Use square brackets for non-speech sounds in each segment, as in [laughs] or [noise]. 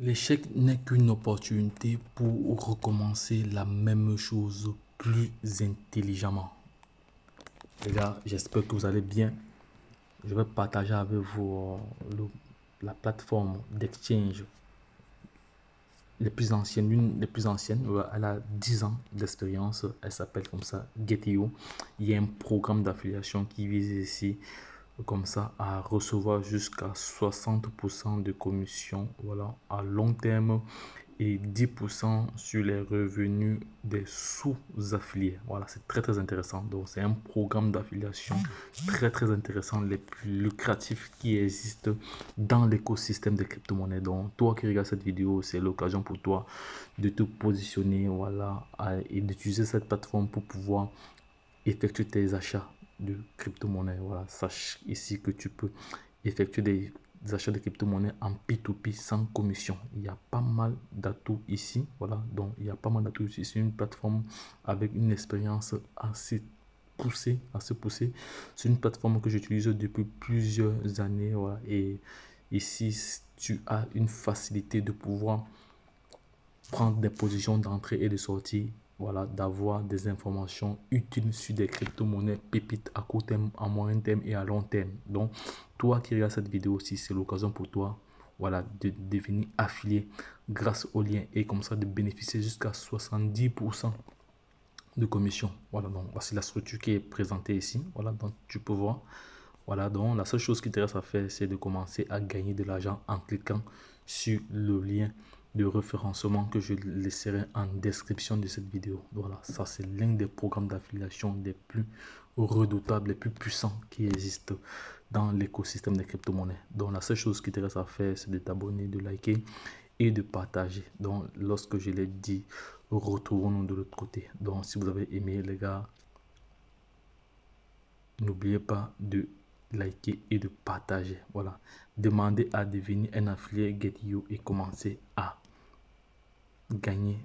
L'échec n'est qu'une opportunité pour recommencer la même chose plus intelligemment. Les gars, j'espère que vous allez bien. Je vais partager avec vous euh, la plateforme d'exchange les plus anciennes, l'une des plus anciennes. Elle a 10 ans d'expérience. Elle s'appelle comme ça Getio. Il y a un programme d'affiliation qui vise ici comme ça à recevoir jusqu'à 60% de commission voilà à long terme et 10% sur les revenus des sous-affiliés. Voilà, c'est très très intéressant. Donc c'est un programme d'affiliation très très intéressant, les plus lucratifs qui existent dans l'écosystème des crypto-monnaies. Donc toi qui regardes cette vidéo, c'est l'occasion pour toi de te positionner voilà, et d'utiliser cette plateforme pour pouvoir effectuer tes achats de crypto-monnaie. Voilà, sache ici que tu peux effectuer des, achats de crypto-monnaie en P2P sans commission. Il y a pas mal d'atouts ici. Voilà, donc il y a pas mal d'atouts ici. C'est une plateforme avec une expérience assez poussée, assez poussée. C'est une plateforme que j'utilise depuis plusieurs années. Voilà, et ici, tu as une facilité de pouvoir prendre des positions d'entrée et de sortie voilà, d'avoir des informations utiles sur des crypto-monnaies pépites à court terme, à moyen terme et à long terme. Donc, toi qui regardes cette vidéo aussi, c'est l'occasion pour toi voilà, de devenir affilié grâce au lien et comme ça de bénéficier jusqu'à 70% de commission. Voilà, donc voici la structure qui est présentée ici. Voilà, donc tu peux voir. Voilà, donc la seule chose qui te reste à faire, c'est de commencer à gagner de l'argent en cliquant sur le lien de référencement que je laisserai en description de cette vidéo. Voilà, ça c'est l'un des programmes d'affiliation les plus redoutables, les plus puissants qui existent dans l'écosystème des crypto-monnaies. Donc la seule chose qui te reste à faire, c'est de t'abonner, de liker et de partager. Donc lorsque je l'ai dit, retrouvons-nous de l'autre côté. Donc si vous avez aimé les gars, n'oubliez pas de liker et de partager. Voilà. Demandez à devenir un affilié GetYou et commencez à gagner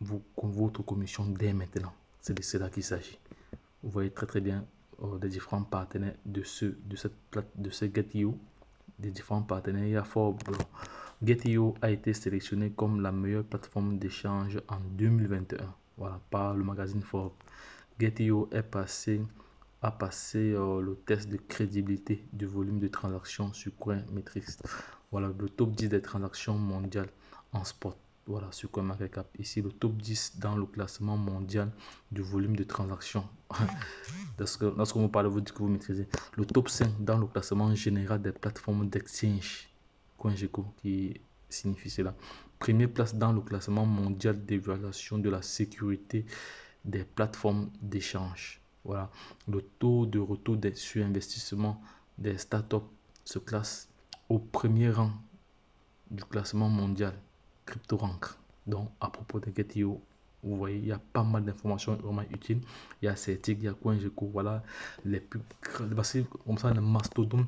votre commission dès maintenant. C'est de cela qu'il s'agit. Vous voyez très très bien euh, des différents partenaires de ce de cette plate de ce GetYou. Des différents partenaires. Il y a Forbes. GetYou a été sélectionné comme la meilleure plateforme d'échange en 2021. Voilà, par le magazine Forbes. GetYou est passé a passé euh, le test de crédibilité du volume de transactions sur CoinMetrics. Voilà, le top 10 des transactions mondiales en sport. Voilà, sur CoinMarketCap. Ici, le top 10 dans le classement mondial du volume de transactions. [laughs] Lorsque, lorsque vous parlez, vous dites que vous maîtrisez. Le top 5 dans le classement général des plateformes d'exchange. CoinGecko, qui signifie cela. Première place dans le classement mondial d'évaluation de la sécurité des plateformes d'échange. Voilà. Le taux de retour des sur-investissements des startups se classe au premier rang du classement mondial CryptoRank. Donc, à propos de Getio, vous voyez, il y a pas mal d'informations vraiment utiles. Il y a Certic, il y a CoinGecko, voilà, les plus comme ça, le mastodonte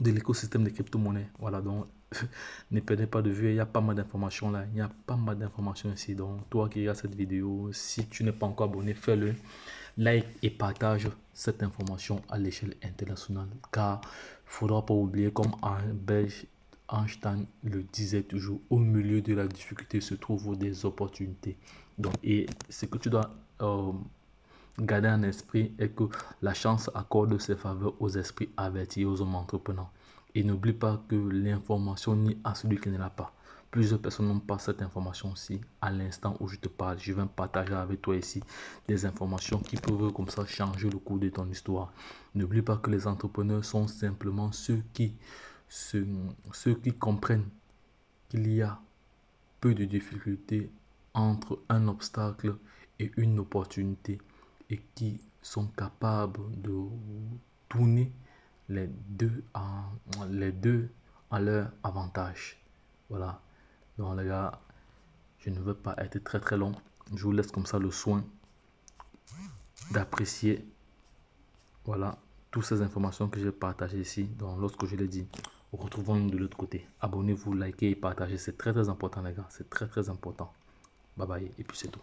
de l'écosystème des crypto-monnaies. Voilà, donc, [laughs] ne perdez pas de vue, il y a pas mal d'informations là, il y a pas mal d'informations ici. Donc, toi qui regardes cette vidéo, si tu n'es pas encore abonné, fais-le like et partage cette information à l'échelle internationale car il faudra pas oublier comme un belge Einstein le disait toujours au milieu de la difficulté se trouvent des opportunités donc et ce que tu dois euh, garder en esprit est que la chance accorde ses faveurs aux esprits avertis aux hommes entrepreneurs et n'oublie pas que l'information nie à celui qui ne l'a pas Plusieurs personnes n'ont pas cette information-ci à l'instant où je te parle. Je vais partager avec toi ici des informations qui peuvent comme ça changer le cours de ton histoire. N'oublie pas que les entrepreneurs sont simplement ceux qui, ceux, qui comprennent qu'il y a peu de difficultés entre un obstacle et une opportunité et qui sont capables de tourner les deux à, les deux à leur avantage. Voilà. Donc les gars, je ne veux pas être très très long. Je vous laisse comme ça le soin d'apprécier voilà toutes ces informations que j'ai partagées ici. Donc lorsque je l'ai dit, retrouvons-nous de l'autre côté. Abonnez-vous, likez et partagez. C'est très très important les gars. C'est très très important. Bye bye et puis c'est tout.